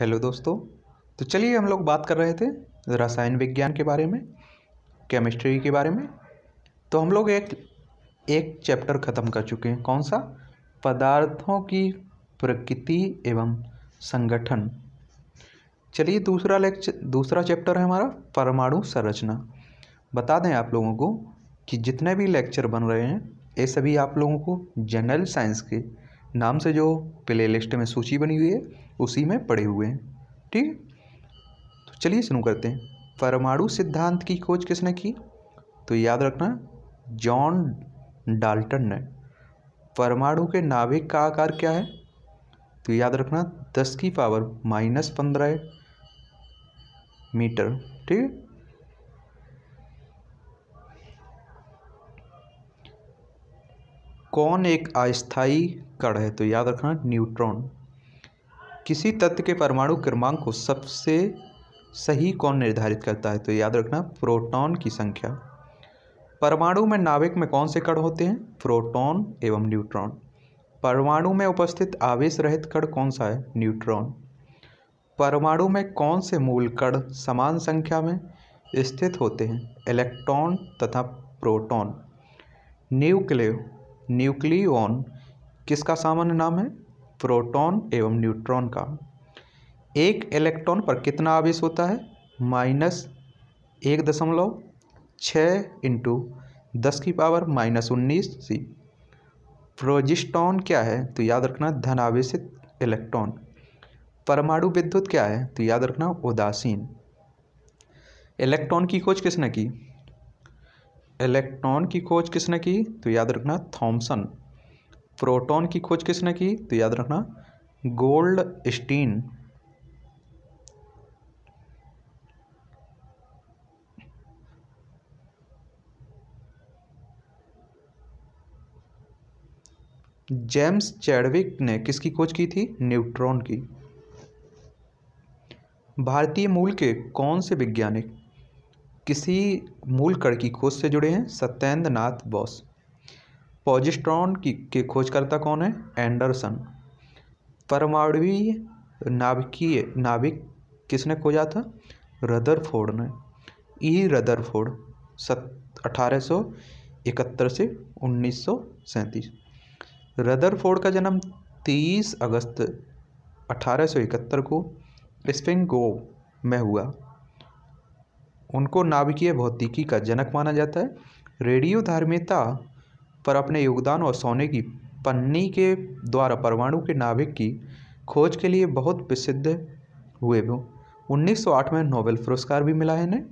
Hello दोस्तों तो चलिए हम लोग बात कर रहे थे रसायन विज्ञान के बारे में केमिस्ट्री के बारे में। तो हम लोग एक एक चैप्टर ख़त्म कर चुके हैं। कौन सा? पदार्थों की प्रकृति एवं संगठन। चलिए दूसरा लेक्चर दूसरा चैप्टर है हमारा, परमाणु संरचना। बता दें आप लोगों को कि जितने भी लेक्चर बन रहे हैं, ये सभी आप लोगों को जनरल साइंस के नाम से जो प्ले लिस्ट में सूची बनी हुई है, उसी में पड़े हुए हैं। ठीक? तो चलिए शुरू करते हैं। परमाणु सिद्धांत की खोज किसने की? तो याद रखना, जॉन डाल्टन ने। परमाणु के नाभिक का आकार क्या है? तो याद रखना, दस की पावर माइनस पंद्रह मीटर। ठीक? है कौन एक अस्थायी कण है? तो याद रखना, न्यूट्रॉन। किसी तत्व के परमाणु क्रमांक को सबसे सही कौन निर्धारित करता है? तो याद रखना, प्रोटॉन की संख्या। परमाणु में नाभिक में कौन से कण होते हैं? प्रोटॉन एवं न्यूट्रॉन। परमाणु में उपस्थित आवेश रहित कण कौन सा है? न्यूट्रॉन। परमाणु में कौन से मूल कण समान संख्या में स्थित होते हैं? इलेक्ट्रॉन तथा प्रोटॉन। न्यूक्लियो। न्यूक्लियॉन किसका सामान्य नाम है? प्रोटॉन एवं न्यूट्रॉन का। एक इलेक्ट्रॉन पर कितना आवेश होता है? माइनस एक दशमलव छः इंटू दस की पावर माइनस उन्नीस सी। प्रोजिस्टॉन क्या है? तो याद रखना, धनावेशित इलेक्ट्रॉन। परमाणु विद्युत क्या है? तो याद रखना, उदासीन। इलेक्ट्रॉन की खोज किसने की? इलेक्ट्रॉन की खोज किसने की? तो याद रखना थॉमसन प्रोटॉन की खोज किसने की? तो याद रखना, गोल्ड स्टीन। जेम्स चैडविक ने किसकी खोज की थी? न्यूट्रॉन की। भारतीय मूल के कौन से वैज्ञानिक किसी मूल कण की खोज से जुड़े हैं सत्येंद्र नाथ बोस। पॉजिस्ट्रॉन की, के खोजकर्ता कौन है? एंडरसन। परमाणुवीय नाभिकीय, नाभिक किसने खोजा था? रदरफोर्ड ने। ई. रदरफोर्ड, सत, अठारह सौ इकहत्तर से उन्नीस सौ सैंतीस। रदरफोर्ड का जन्म 30 अगस्त अठारह सौ इकहत्तर को स्पिंगो में हुआ। उनको नाभिकीय भौतिकी का जनक माना जाता है। रेडियो धार्मिकता पर अपने योगदान और सोने की पन्नी के द्वारा परमाणु के नाभिक की खोज के लिए बहुत प्रसिद्ध हुए वो। 1908 में नोबेल पुरस्कार भी मिला है इन्हें।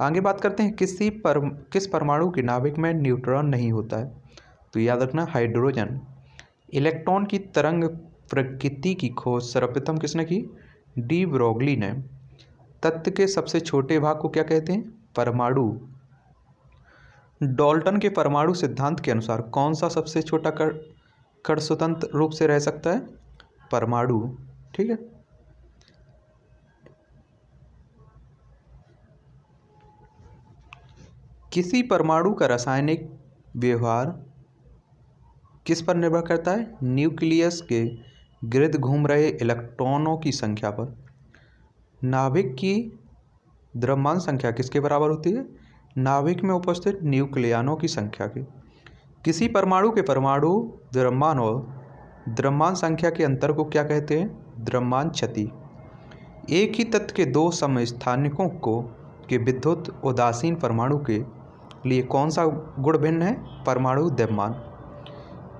आगे बात करते हैं, किसी पर, किस परमाणु के नाभिक में न्यूट्रॉन नहीं होता है? तो याद रखना, हाइड्रोजन। इलेक्ट्रॉन की तरंग प्रकृति की खोज सर्वप्रथम किसने की? डी ब्रोगली ने। तत्व के सबसे छोटे भाग को क्या कहते हैं? परमाणु। डॉल्टन के परमाणु सिद्धांत के अनुसार कौन सा सबसे छोटा कण कण स्वतंत्र रूप से रह सकता है? परमाणु। ठीक है? किसी परमाणु का रासायनिक व्यवहार किस पर निर्भर करता है? न्यूक्लियस के गिर्द घूम रहे इलेक्ट्रॉनों की संख्या पर। नाभिक की द्रव्यमान संख्या किसके बराबर होती है? नाभिक में उपस्थित न्यूक्लियानों की संख्या की। किसी परमाणु के परमाणु, द्रव्यमान और द्रव्यमान संख्या के अंतर को क्या कहते हैं? द्रव्यमान क्षति। एक ही तत्व के दो समस्थानिकों को, के विद्युत उदासीन परमाणु के लिए कौन सा गुण भिन्न है? परमाणु द्रव्यमान।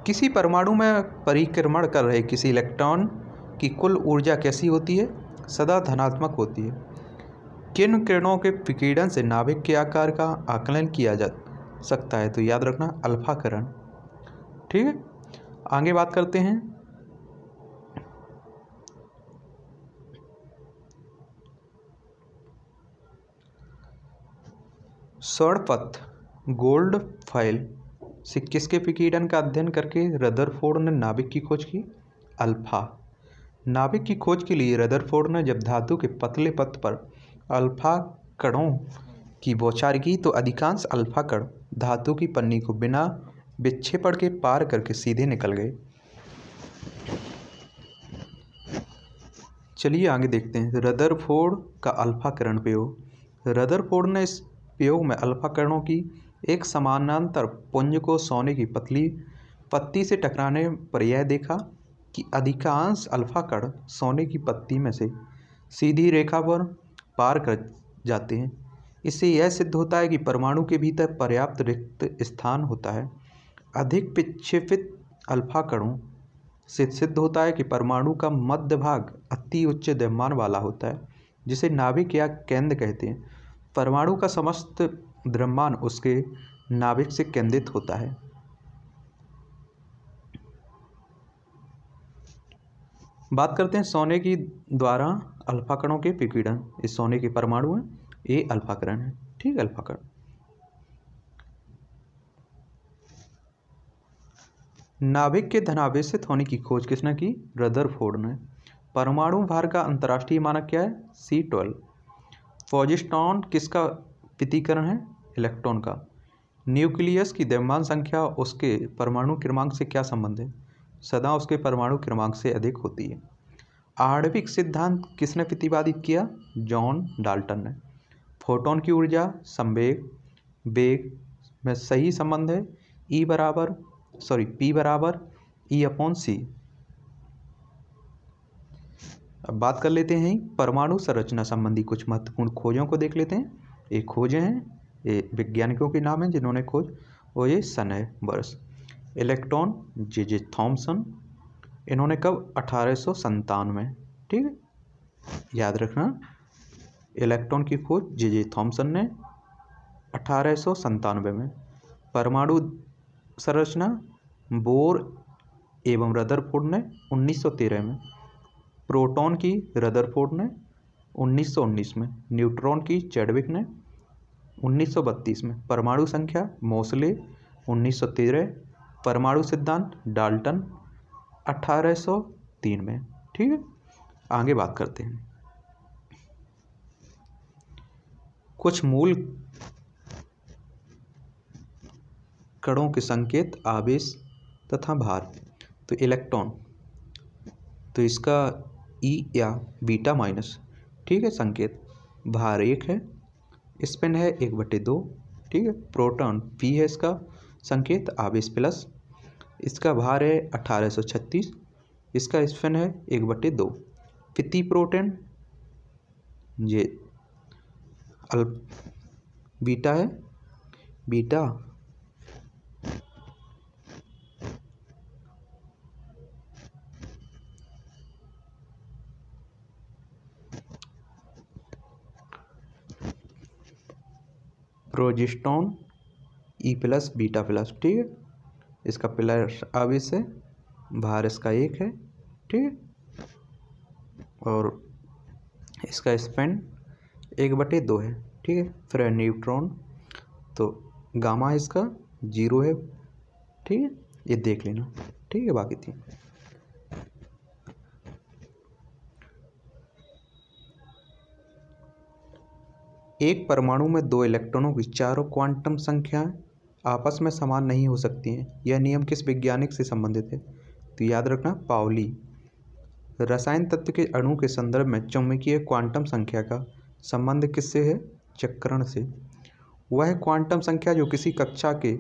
किसी परमाणु में परिक्रमण कर रहे किसी इलेक्ट्रॉन की कुल ऊर्जा कैसी होती है? सदा धनात्मक होती है। किन किरणों के विकिरण से नाभिक के आकार का आकलन किया जा सकता है तो याद रखना अल्फ़ा किरण। ठीक है? आगे बात करते हैं। स्वर्णपथ गोल्ड फ़ाइल से किसके विकिरण का अध्ययन करके रदरफोर्ड ने नाभिक की खोज की? अल्फ़ा। नाभिक की खोज के लिए रदरफोर्ड ने जब धातु के पतले पथ पर अल्फ़ा कणों की बौछार की तो अधिकांश अल्फ़ा कण धातु की पन्नी को बिना विक्षेपण के पार करके सीधे निकल गए। चलिए आगे देखते हैं। रदरफोर्ड का अल्फ़ा किरण प्रयोग। रदरफोर्ड ने इस प्रयोग में अल्फ़ा किरणों की एक समानांतर पुंज को सोने की पतली पत्ती से टकराने पर यह देखा कि अधिकांश अल्फ़ा कण सोने की पत्ती में से सीधी रेखा पर पार कर जाते हैं। इससे यह सिद्ध होता है कि परमाणु के भीतर पर्याप्त रिक्त स्थान होता है। अधिक विक्षेपित अल्फ़ा कणों से सिद्ध होता है कि परमाणु का मध्य भाग अति उच्च द्रव्यमान वाला होता है, जिसे नाभिक या केंद्र कहते हैं। परमाणु का समस्त द्रव्यमान उसके नाभिक से केंद्रित होता है। बात करते हैं सोने की द्वारा अल्फ़ा कणों के विकिरण इस सोने के परमाणु हैं। ये अल्फ़ा करण है। ठीक अल्फ़ा कण नाभिक के धनावेशित होने की खोज किसने की? रदरफोर्ड ने। परमाणु भार का अंतर्राष्ट्रीय मानक क्या है? सी ट्वेल्व फोजिस्टॉन किसका पितिकरण है? इलेक्ट्रॉन का। न्यूक्लियस की द्रव्यमान संख्या उसके परमाणु क्रमांक से क्या संबंध है? सदा उसके परमाणु क्रमांक से अधिक होती है। आणविक सिद्धांत किसने प्रतिपादित किया? जॉन डाल्टन ने। फोटोन की ऊर्जा, संवेग, वेग में सही संबंध है। ई बराबर, सॉरी, पी बराबर, ई अपॉन सी। अब बात कर लेते हैं परमाणु संरचना संबंधी कुछ महत्वपूर्ण खोजों को देख लेते हैं। ये खोजें हैं, ये वैज्ञानिकों के नाम हैं जिन्होंने खोज, और ये सन है, वर्ष। इलेक्ट्रॉन, जे जे थॉम्सन इन्होंने कब अठारह संतानवे ठीक है? याद रखना, इलेक्ट्रॉन की खोज जे जे थॉम्सन ने अठारह में। परमाणु संरचना बोर एवं रदरफोर्ड ने 1913 में। प्रोटॉन की रदरफोर्ड ने 1919 में। न्यूट्रॉन की चैडविक ने 1932 में। परमाणु संख्या मोसले 1913 परमाणु सिद्धांत, डाल्टन 1803 में। ठीक है? आगे बात करते हैं। कुछ मूल कणों के संकेत, आवेश तथा भार तो इलेक्ट्रॉन तो इसका ई e या बीटा माइनस, ठीक है, संकेत। भार एक है, स्पिन है एक बटे दो, ठीक है, प्रोटॉन पी है इसका संकेत, आवेश प्लस। इसका भार है अठारह सौ छत्तीस, इसका स्पिन है एक बटे दो। फिती प्रोटेन? ये अल बीटा है। Beta, प्रोजिस्टोन E plus beta plus ठीक है? इसका प्लस आवेश है भार इसका एक है, ठीक है? और इसका स्पेन एक बटे दो है, ठीक है? फिर न्यूट्रॉन तो गामा इसका ज़ीरो है, ठीक है? ये देख लेना, ठीक है? बाकी थी एक परमाणु में दो इलेक्ट्रॉनों की चारों क्वांटम संख्याएँ आपस में समान नहीं हो सकती हैं। यह नियम किस वैज्ञानिक से संबंधित है? तो याद रखना, पावली। रसायन तत्व के अणु के संदर्भ में चुंबकीय क्वांटम संख्या का संबंध किससे है? चक्रण से। वह क्वांटम संख्या जो किसी कक्षा के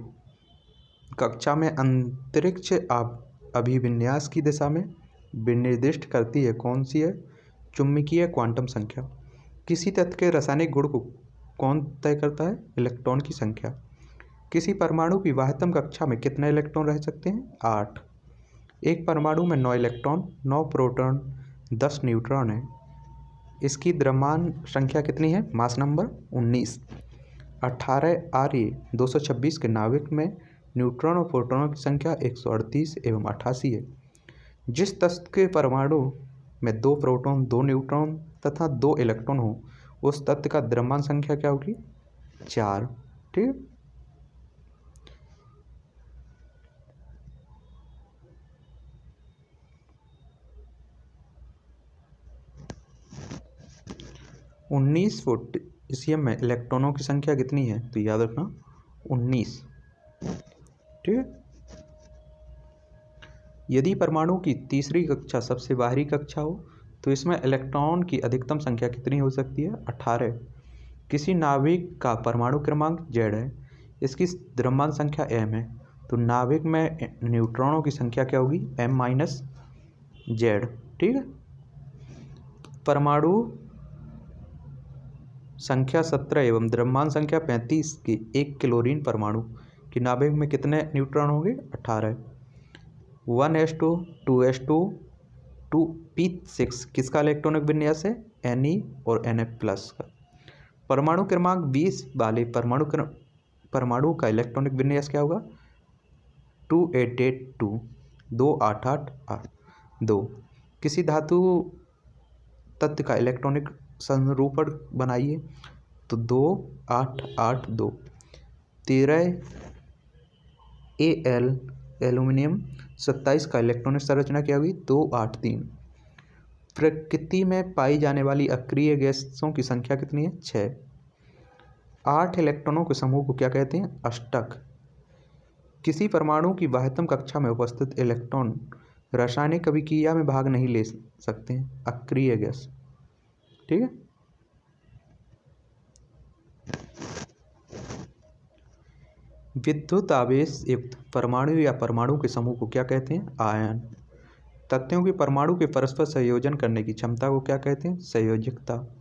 कक्षा में अंतरिक्ष अभिविन्यास की दिशा में विनिर्दिष्ट करती है, कौन सी है? चुंबकीय क्वांटम संख्या। किसी तत्व के रासायनिक गुण को कौन तय करता है? इलेक्ट्रॉन की संख्या। किसी परमाणु की वाहतम कक्षा में कितने इलेक्ट्रॉन रह सकते हैं? आठ। एक परमाणु में नौ इलेक्ट्रॉन, नौ प्रोटॉन, दस न्यूट्रॉन है। इसकी द्रव्यमान संख्या कितनी है? मास नंबर उन्नीस। अठारह आर्य दो सौ छब्बीस के नाविक में न्यूट्रॉन और प्रोटॉनों की संख्या एक सौ अड़तीस एवं अट्ठासी है। जिस तत्व के परमाणु में दो प्रोटॉन, दो न्यूट्रॉन तथा दो इलेक्ट्रॉन हो, उस तत्व का द्रव्यमान संख्या क्या होगी? चार। ठीक उन्नीस पोटेशियम में, इलेक्ट्रॉनों की संख्या कितनी है? तो याद रखना, उन्नीस। ठीक यदि परमाणु की तीसरी कक्षा सबसे बाहरी कक्षा हो तो इसमें इलेक्ट्रॉन की अधिकतम संख्या कितनी हो सकती है? अठारह। किसी नाभिक का परमाणु क्रमांक जेड है, इसकी द्रव्यमान संख्या एम है तो नाभिक में न्यूट्रॉनों की संख्या क्या होगी? M minus Z. ठीक है? परमाणु संख्या सत्रह एवं द्रव्यमान संख्या पैंतीस की एक क्लोरीन परमाणु की नाभिक में कितने न्यूट्रॉन होंगे? अठारह। One S two two S two two P six किसका इलेक्ट्रॉनिक विन्यास है? एन ई और एन एफ़ प्लस का। परमाणु क्रमांक बीस वाले परमाणु परमाणु का इलेक्ट्रॉनिक विन्यास क्या होगा? टू एट एट टू, दो आठ आठ आठ, दो। किसी धातु तत्व का इलेक्ट्रॉनिक संरूपण बनाइए। तो दो, आठ आठ, दो। तेरह ए एल एल्यूमिनियम। सत्ताईस का इलेक्ट्रॉनिक संरचना क्या हुई? दो, आठ, तीन। प्रकृति में पाई जाने वाली अक्रिय गैसों की संख्या कितनी है? छः आठ इलेक्ट्रॉनों के समूह को क्या कहते हैं? अष्टक। किसी परमाणु की बाह्यतम कक्षा में उपस्थित इलेक्ट्रॉन रासायनिक अभिक्रिया में भाग नहीं ले सकते। हैं अक्रिय गैस। ठीक है? विद्युत आवेश युक्त परमाणु या परमाणु के समूह को क्या कहते हैं? आयन। तथ्यों के परमाणु के परस्पर संयोजन करने की क्षमता को क्या कहते हैं? संयोजकता।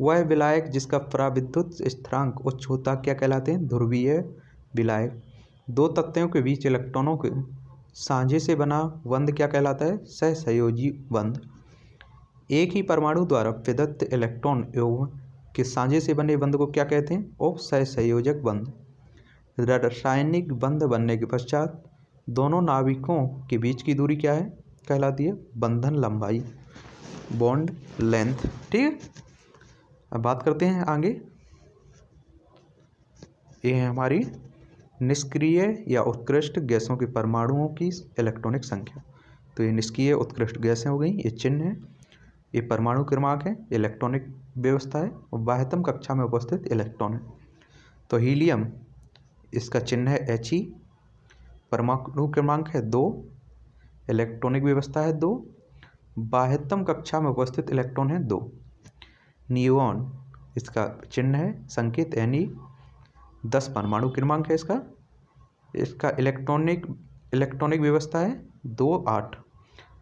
वह विलायक जिसका प्राविद्युत स्थिरांक उच्च होता क्या कहलाते हैं? ध्रुवीय विलायक। दो तथ्यों के बीच इलेक्ट्रॉनों के साझे से बना बंध क्या कहलाता है? सहसंयोजी बंध एक ही परमाणु द्वारा प्रदत्त इलेक्ट्रॉन एवं के साझे से बने बंध को क्या कहते हैं? और सहसंयोजक बंध। रासायनिक बंध बनने के पश्चात दोनों नाविकों के बीच की दूरी क्या है? कहलाती है बंधन लंबाई, बॉन्ड लेंथ। ठीक है? अब बात करते हैं आगे। ये है हमारी निष्क्रिय या उत्कृष्ट गैसों के परमाणुओं की इलेक्ट्रॉनिक संख्या। तो ये निष्क्रिय, उत्कृष्ट गैसें हो गई, ये चिन्ह है। ये परमाणु क्रमांक है, इलेक्ट्रॉनिक व्यवस्था है और बाह्यतम कक्षा में उपस्थित इलेक्ट्रॉन है। तो हीलियम, इसका चिन्ह है एच ई परमाणु क्रमांक है दो, इलेक्ट्रॉनिक व्यवस्था है दो, बाह्यतम कक्षा में उपस्थित इलेक्ट्रॉन है दो। नियोन इसका चिन्ह है संकेत एन ई दस परमाणु क्रमांक है इसका इसका इलेक्ट्रॉनिक इलेक्ट्रॉनिक व्यवस्था है दो आठ।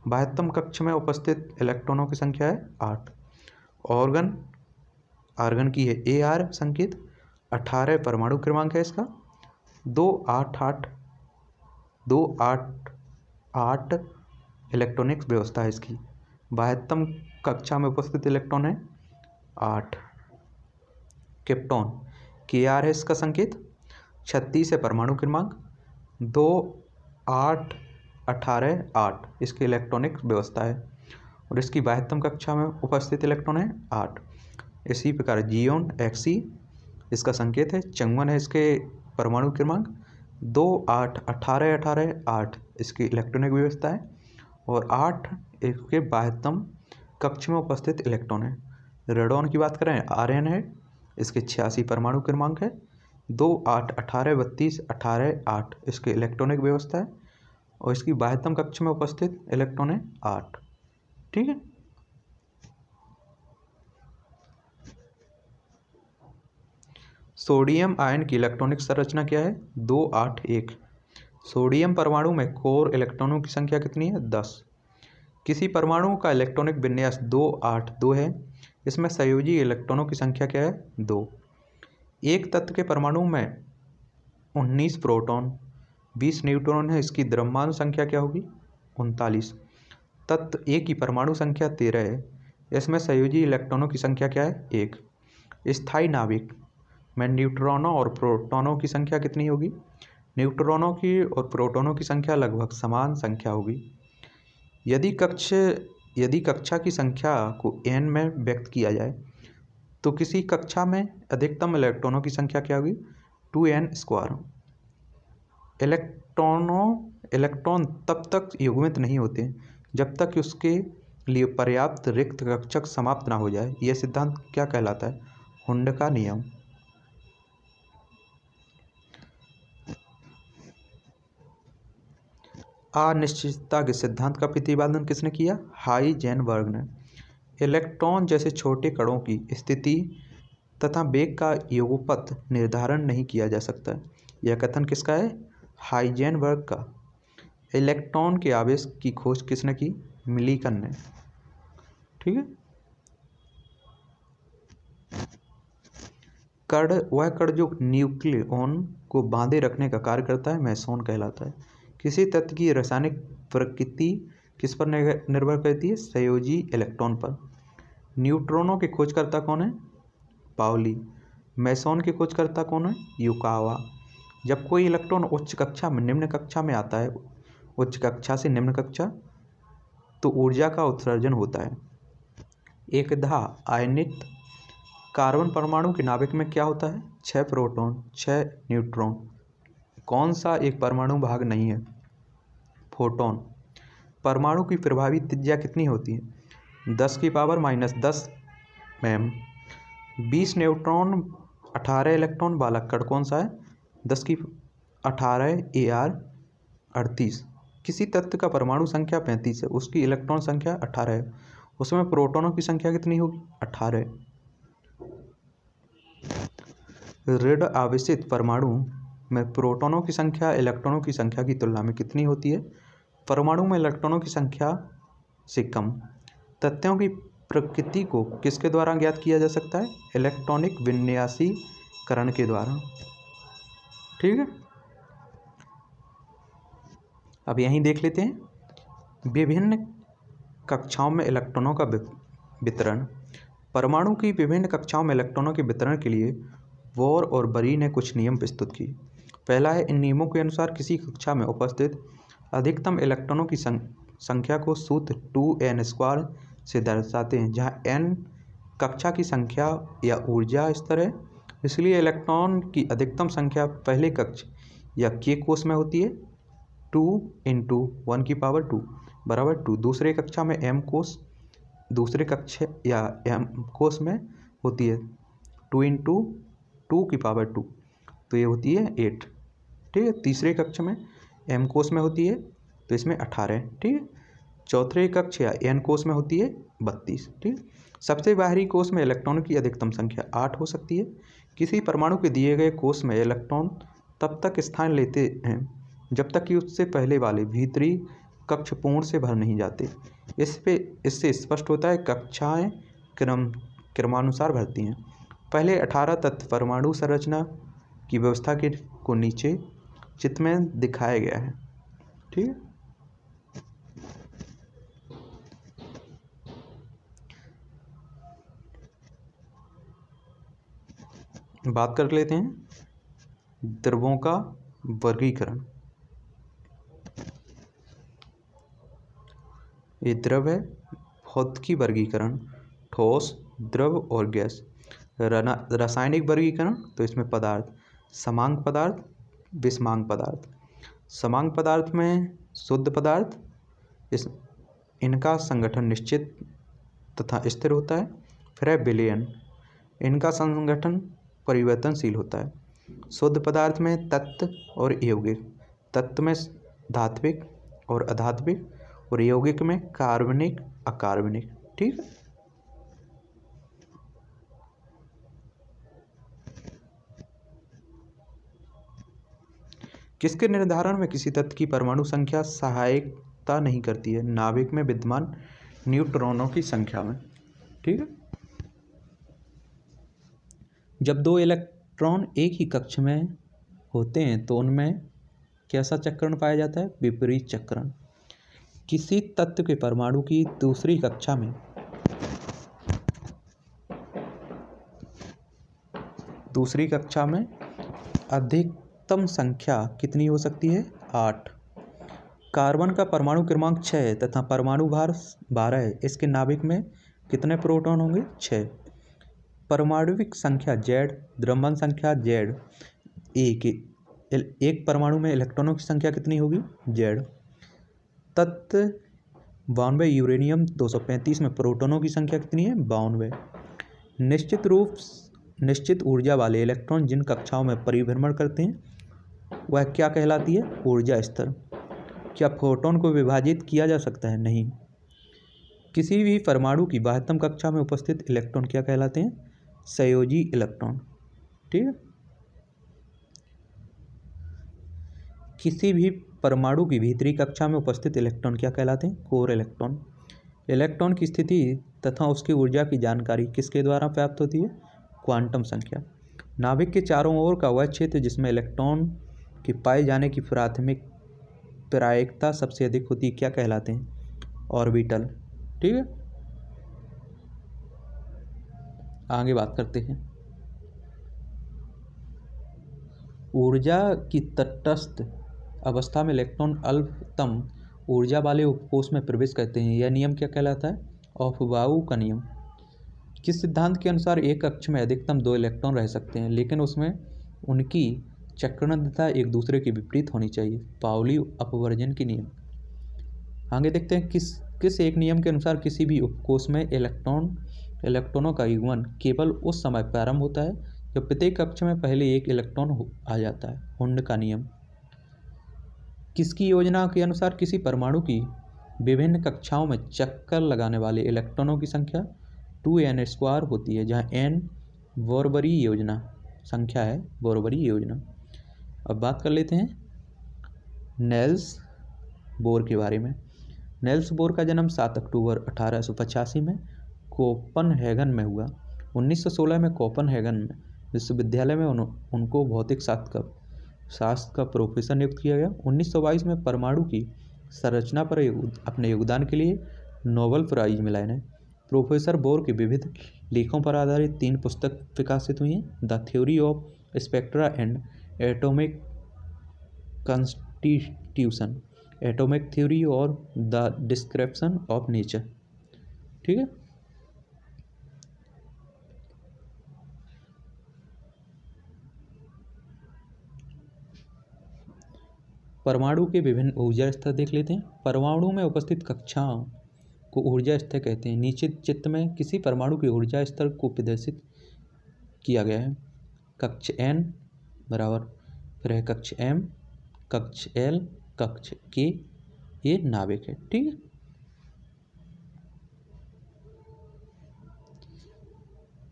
बाह्यतम कक्ष में उपस्थित इलेक्ट्रॉनों की संख्या है आठ। ऑर्गन, आर्गन की है ए आर, संकेत, अठारह परमाणु क्रमांक है इसका। दो आठ आठ, दो आठ आठ इलेक्ट्रॉनिक्स व्यवस्था है इसकी। बाह्यतम कक्षा में उपस्थित इलेक्ट्रॉन है आठ। केप्टॉन, के आर है इसका संकेत, छत्तीस है परमाणु क्रमांक, दो आठ अठारह आठ, इसकी इलेक्ट्रॉनिक व्यवस्था है। और इसकी बाह्यतम कक्षा में उपस्थित इलेक्ट्रॉन है आठ। इसी प्रकार जियोन एक्सी इसका संकेत है, चंगवन है इसके परमाणु क्रमांक। दो आठ, अठारह अठारह, आठ, इसकी इलेक्ट्रॉनिक व्यवस्था है। और आठ, इसके बाहत्तम कक्ष में उपस्थित इलेक्ट्रॉन है। रेडॉन की बात करें आर है, इसके छियासी परमाणु क्रमांक है। दो आठ, अठारह, बत्तीस, अठारह, आठ, इसकी इलेक्ट्रॉनिक व्यवस्था है। और इसकी बाह्यतम कक्ष में उपस्थित इलेक्ट्रॉन है आठ। ठीक है? सोडियम आयन की इलेक्ट्रॉनिक संरचना क्या है? दो, आठ, एक। सोडियम परमाणु में कोर इलेक्ट्रॉनों की संख्या कितनी है? दस। किसी परमाणु का इलेक्ट्रॉनिक विन्यास दो, आठ, दो है। इसमें संयोजी इलेक्ट्रॉनों की संख्या क्या है? दो। एक तत्व के परमाणु में उन्नीस प्रोटॉन बीस न्यूट्रॉन है, इसकी द्रव्यमान संख्या क्या होगी? उनतालीस। तत्व ए की परमाणु संख्या तेरह है, इसमें संयोजी इलेक्ट्रॉनों की संख्या क्या है? एक। स्थायी नाविक में न्यूट्रॉनों और प्रोटॉनों की संख्या कितनी होगी? न्यूट्रॉनों की और प्रोटॉनों की संख्या लगभग समान संख्या होगी। यदि कक्ष, यदि कक्षा की संख्या को एन में व्यक्त किया जाए तो किसी कक्षा में अधिकतम इलेक्ट्रॉनों की संख्या क्या होगी? Two N square. इलेक्ट्रॉनों, इलेक्ट्रॉन तब तक युग्मित नहीं होते जब तक उसके लिए पर्याप्त रिक्त कक्षक समाप्त ना हो जाए। यह सिद्धांत क्या कहलाता है? हुंड का नियम। अनिश्चितता के सिद्धांत का प्रतिपादन किसने किया? हाई जैन वर्ग ने। इलेक्ट्रॉन जैसे छोटे कणों की स्थिति तथा वेग का युगपथ निर्धारण नहीं किया जा सकता। यह कथन किसका है? हाइजेनबर्ग का इलेक्ट्रॉन के आवेश की खोज किसने की? मिलीकन ने। ठीक है? कण वह कण जो न्यूक्लियन को बांधे रखने का कार्य करता है, मैसोन कहलाता है। किसी तत्व की रासायनिक प्रकृति किस पर निर्भर करती है? संयोजी इलेक्ट्रॉन पर। न्यूट्रॉनों के खोजकर्ता कौन है? पाउली मैसोन के खोजकर्ता कौन है? युकावा। जब कोई इलेक्ट्रॉन उच्च कक्षा में, निम्न कक्षा में आता है, उच्च कक्षा से निम्न कक्षा तो ऊर्जा का उत्सर्जन होता है। एकधा आयनित कार्बन परमाणु के नाभिक में क्या होता है? छः प्रोटॉन छः न्यूट्रॉन। कौन सा एक परमाणु भाग नहीं है? फोटोन। परमाणु की प्रभावी त्रिज्या कितनी होती है? दस की पावर माइनस दस एम। बीस न्यूट्रॉन, अठारह इलेक्ट्रॉन कण कौन सा है? दस की अठारह ए आर अड़तीस। किसी तत्व का परमाणु संख्या पैंतीस है, उसकी इलेक्ट्रॉन संख्या अठारह है। उसमें प्रोटॉनों की संख्या कितनी होगी? अठारह। ऋण आवेशित परमाणु में प्रोटॉनों की संख्या, इलेक्ट्रॉनों की संख्या की तुलना में कितनी होती है? परमाणु में इलेक्ट्रॉनों की संख्या से कम। तथ्यों की प्रकृति को किसके द्वारा ज्ञात किया जा सकता है? इलेक्ट्रॉनिक विन्यासीकरण के द्वारा। ठीक है? अब यहीं देख लेते हैं। विभिन्न कक्षाओं में इलेक्ट्रॉनों का वितरण। परमाणु की विभिन्न कक्षाओं में इलेक्ट्रॉनों के वितरण के लिए वोर और बरी ने कुछ नियम प्रस्तुत किए। पहला है, इन नियमों के अनुसार किसी कक्षा में उपस्थित अधिकतम इलेक्ट्रॉनों की संख्या को सूत्र टू एन स्क्वायर से दर्शाते हैं, जहाँ एन कक्षा की संख्या या ऊर्जा स्तर है। इसलिए इलेक्ट्रॉन की अधिकतम संख्या पहले कक्ष या के कोष में होती है। टू इंटू वन की पावर टू बराबर टू दूसरे कक्षा में एम कोष दूसरे कक्ष या एम कोष में होती है। टू इंटू टू की पावर टू तो ये होती है एट ठीक है, तीसरे कक्ष में एम कोष में होती है तो इसमें अठारह ठीक है, चौथे कक्ष या एन कोष में होती है बत्तीस। ठीक सबसे बाहरी कोष में इलेक्ट्रॉन की अधिकतम संख्या आठ हो सकती है। किसी परमाणु के दिए गए कोष में इलेक्ट्रॉन तब तक स्थान लेते हैं, जब तक कि उससे पहले वाले भीतरी कक्ष पूर्ण से भर नहीं जाते। इस पे, इससे स्पष्ट होता है कक्षाएँ क्रम, क्रमानुसार भरती हैं। पहले अठारह तत्व परमाणु संरचना की व्यवस्था के, को नीचे चित्र में दिखाया गया है। ठीक है? बात कर लेते हैं। द्रवों का वर्गीकरण। ये द्रव है भौतिकी वर्गीकरण, ठोस, द्रव और गैस। रासायनिक वर्गीकरण तो इसमें पदार्थ। समांग पदार्थ, विषमांग पदार्थ। समांग पदार्थ में शुद्ध पदार्थ, इस, इनका संगठन निश्चित तथा स्थिर होता है। फिर है विलयन। इनका संगठन परिवर्तनशील होता है। शुद्ध पदार्थ में तत्व और यौगिक, तत्व में धात्विक और अधात्विक और यौगिक में कार्बनिक, अकार्बनिक, ठीक है? किसके निर्धारण में किसी तत्व की परमाणु संख्या सहायकता नहीं करती है? नाभिक में विद्यमान न्यूट्रॉनों की संख्या में, ठीक है? जब दो इलेक्ट्रॉन एक ही कक्ष में होते हैं तो उनमें कैसा चक्रण पाया जाता है? विपरीत चक्रण। किसी तत्व के परमाणु की दूसरी कक्षा में दूसरी कक्षा में अधिकतम संख्या कितनी हो सकती है? आठ। कार्बन का परमाणु क्रमांक छः है तथा परमाणु भार बारह है। इसके नाभिक में कितने प्रोटॉन होंगे? छः परमाणुविक संख्या जेड, द्रव्यमान संख्या जेड एक एक परमाणु में इलेक्ट्रॉनों की संख्या कितनी होगी? जेड। तत्व बानवे, यूरेनियम 235 में प्रोटोनों की संख्या कितनी है? बानवे। निश्चित रूप निश्चित ऊर्जा वाले इलेक्ट्रॉन जिन कक्षाओं में परिभ्रमण करते हैं, वह क्या कहलाती है? ऊर्जा स्तर। क्या फोटोन को विभाजित किया जा सकता है? नहीं। किसी भी परमाणु की बाह्यतम कक्षा में उपस्थित इलेक्ट्रॉन क्या कहलाते हैं? संयोजी इलेक्ट्रॉन। ठीक है? किसी भी परमाणु की भीतरी कक्षा में उपस्थित इलेक्ट्रॉन क्या कहलाते हैं? Core electron. इलेक्ट्रॉन की स्थिति तथा उसकी ऊर्जा की जानकारी किसके द्वारा प्राप्त होती है? क्वांटम संख्या। नाभिक के चारों ओर का वह क्षेत्र जिसमें इलेक्ट्रॉन के पाए जाने की प्राथमिक प्रायिकता सबसे अधिक होती है, क्या कहलाते हैं? ऑर्बिटल। ठीक है? आगे बात करते हैं। ऊर्जा की तटस्थ अवस्था में इलेक्ट्रॉन अल्पतम ऊर्जा वाले उपकोष में प्रवेश करते हैं। यह नियम क्या कहलाता है? ऑफबाऊ का नियम। किस सिद्धांत के अनुसार एक कक्ष में अधिकतम दो इलेक्ट्रॉन रह सकते हैं, लेकिन उसमें उनकी चक्रणता एक दूसरे के विपरीत होनी चाहिए? पावली अपवर्जन के नियम। आगे देखते हैं, किस किस एक नियम के अनुसार किसी भी उपकोष में इलेक्ट्रॉन इलेक्ट्रॉनों का युग्मन केवल उस समय प्रारंभ होता है, जब प्रत्येक कक्ष में पहले एक इलेक्ट्रॉन आ जाता है। हुंड का नियम। किसकी योजना के अनुसार किसी परमाणु की विभिन्न कक्षाओं में चक्कर लगाने वाले इलेक्ट्रॉनों की संख्या टू एन स्क्वायर होती है, जहाँ एन बोरबरी योजना संख्या है, बोरबरी योजना। अब बात कर लेते हैं नेल्स बोर के बारे में। नेल्स बोर का जन्म सात अक्टूबर अठारह सौ पचासी में कोपन हैगन में हुआ। 1916 में कोपन हैगन में विश्वविद्यालय में उन, उनको भौतिक शास्त्र का शास्त्र का प्रोफेसर नियुक्त किया गया। 1922 में परमाणु की संरचना पर अपने योगदान के लिए नोबल प्राइज मिला इन्हें। प्रोफेसर बोर के विविध लेखों पर आधारित तीन पुस्तक विकासित हुई हैं। The theory of spectra and atomic constitution atomic theory और द डिस्क्रिप्शन ऑफ़ नेचर। ठीक है? परमाणु के विभिन्न ऊर्जा स्तर देख लेते हैं। परमाणु में उपस्थित कक्षाओं को ऊर्जा स्तर कहते हैं। नीचे चित्र में किसी परमाणु के ऊर्जा स्तर को प्रदर्शित किया गया है। कक्ष एन बराबर फिर है कक्ष एम कक्ष एल कक्ष के ये नाविक है, ठीक है?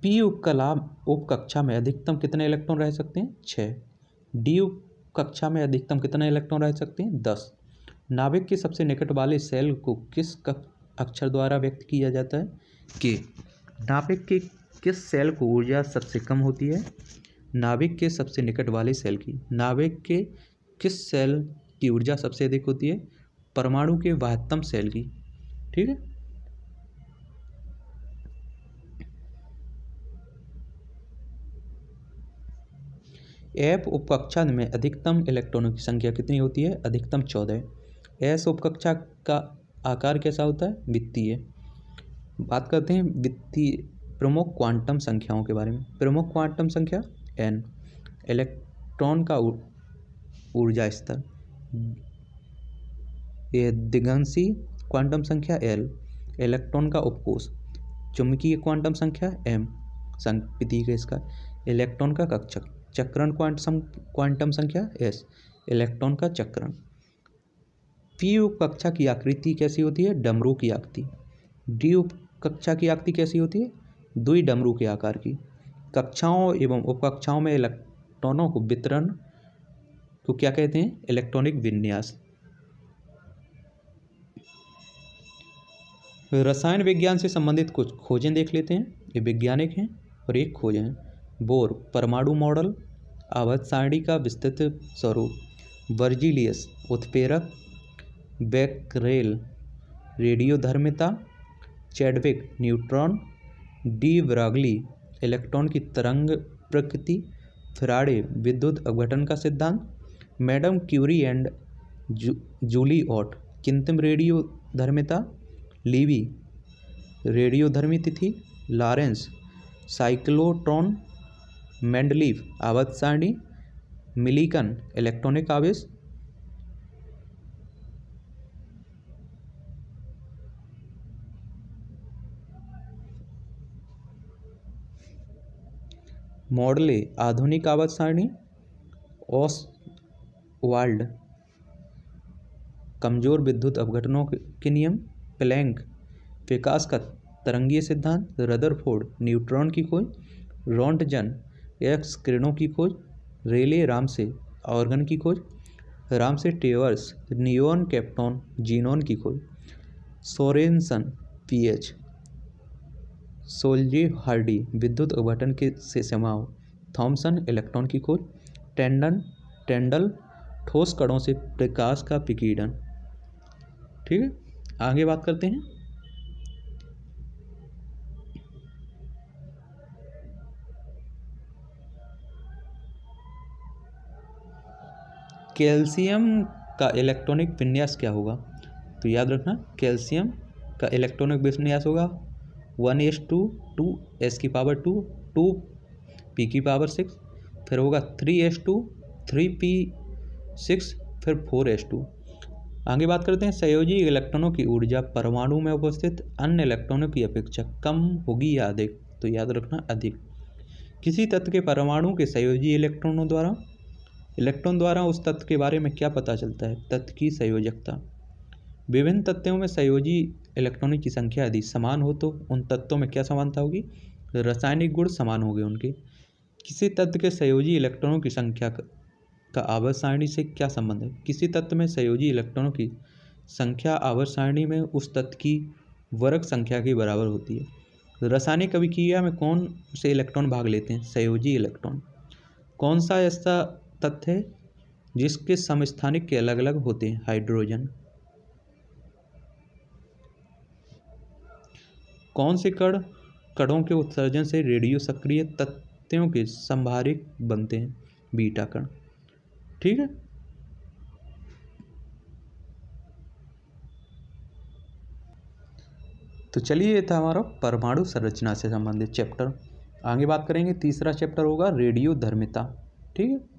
पी उपकला उप कक्षा में अधिकतम कितने इलेक्ट्रॉन रह सकते हैं? छः डी उप कक्षा में अधिकतम कितने इलेक्ट्रॉन रह सकते हैं? दस। नाभिक के सबसे निकट वाले सेल को किस अक्षर द्वारा व्यक्त किया जाता है? के। नाभिक के किस सेल को ऊर्जा सबसे कम होती है? नाभिक के सबसे निकट वाले सेल की। नाभिक के किस सेल की ऊर्जा सबसे अधिक होती है? परमाणु के बहत्तम सेल की। ठीक है? एफ़ उपकक्षा में अधिकतम इलेक्ट्रॉनों की संख्या कितनी होती है? अधिकतम चौदह। एस उपकक्षा का आकार कैसा होता है? वित्तीय। बात करते हैं वित्तीय, प्रमुख क्वांटम संख्याओं के बारे में। प्रमुख क्वांटम संख्या एन। इलेक्ट्रॉन का ऊर्जा स्तर। दिगंसी क्वांटम संख्या एल। इलेक्ट्रॉन का उपकोष। चुंबकीय क्वांटम संख्या एम। प्रतीक है इसका इलेक्ट्रॉन का कक्षक। चक्रण क्वांटम क्वांटम संख्या? एस इलेक्ट्रॉन का चक्रण। पी उप कक्षा की आकृति कैसी होती है? डमरू की आकृति। डी उप कक्षा की आकृति कैसी होती है? दुई डमरू के आकार की। कक्षाओं एवं उपकक्षाओं में इलेक्ट्रॉनों को वितरण को क्या कहते हैं? इलेक्ट्रॉनिक विन्यास। रसायन विज्ञान से संबंधित कुछ खोजें देख लेते हैं। ये वैज्ञानिक हैं और एक खोज हैं। बोर, परमाणु मॉडल। आवर्त सारणी का विस्तृत स्वरूप। वर्जिलियस उत्प्रेरक। Becquerel. रेडियोधर्मिता Chadwick neutron. De Broglie electron की तरंग प्रकृति। फ्राडे विद्युत अवघटन का सिद्धांत। मैडम क्यूरी एंड जू, जूली ऑट। किंतम रेडियो धर्मिता। लीवी। रेडियोधर्मी तिथि। लॉरेंस। साइक्लोट्रॉन। मेंडलीव आवर्त सारणी, मिलीकन, इलेक्ट्रॉनिक आवेश, मॉडले, आधुनिक आवर्त सारणी, ओस वाल्ड, कमज़ोर विद्युत अपघटनों के नियम, प्लैंक विकास का तरंगीय सिद्धांत, रदरफोर्ड, न्यूट्रॉन की खोज रोंटजन एक्स किरणों की खोज, रेले राम से ऑर्गन की खोज, राम से टेवर्स, नियोन, कैप्टॉन, जीनोन की खोज। Sorensen, pH. सोल्जी हार्डी, विद्युत अवघटन के से समाव थॉमसन, इलेक्ट्रॉन की खोज। टेंडन, टेंडल, ठोस कणों से प्रकाश का विकीर्णन ठीक है? आगे बात करते हैं। कैल्शियम का इलेक्ट्रॉनिक विन्यास क्या होगा? तो याद रखना, कैल्शियम का इलेक्ट्रॉनिक विन्यास होगा one s two two s की पावर टू टू पी की पावर सिक्स, फिर होगा three s two, three p six, फिर फोर एस टू। आगे बात करते हैं संयोजी इलेक्ट्रॉनों की ऊर्जा परमाणु में उपस्थित अन्य इलेक्ट्रॉनों की अपेक्षा कम होगी या अधिक? तो याद रखना, अधिक। किसी तत्व के परमाणु के संयोजी इलेक्ट्रॉनों द्वारा इलेक्ट्रॉन द्वारा उस तत्व के बारे में क्या पता चलता है? तत्व की संयोजकता। विभिन्न तत्वों में संयोजी इलेक्ट्रॉनिक की संख्या यदि समान हो तो उन तत्वों में क्या समानता होगी? रासायनिक गुण समान होंगे उनके। किसी तत्व के संयोजी इलेक्ट्रॉनों की संख्या का आवर्त सारणी से क्या संबंध है? किसी तत्व में संयोजी इलेक्ट्रॉनों की संख्या आवर्त सारणी में उस तत्व की वर्ग संख्या के बराबर होती है। रासायनिक अभिक्रिया में कौन से इलेक्ट्रॉन भाग लेते हैं? संयोजी इलेक्ट्रॉन। कौन सा ऐसा तथ्य जिसके समस्थानिक के अलग अलग होते हैं, हाइड्रोजन। कौन से कण कणों के उत्सर्जन से रेडियो सक्रिय तत्वों के संभारिक बनते हैं? बीटा कण। ठीक है? तो चलिए, ये था हमारा परमाणु संरचना से संबंधित चैप्टर आगे बात करेंगे, तीसरा चैप्टर होगा रेडियो धर्मिता। ठीक है?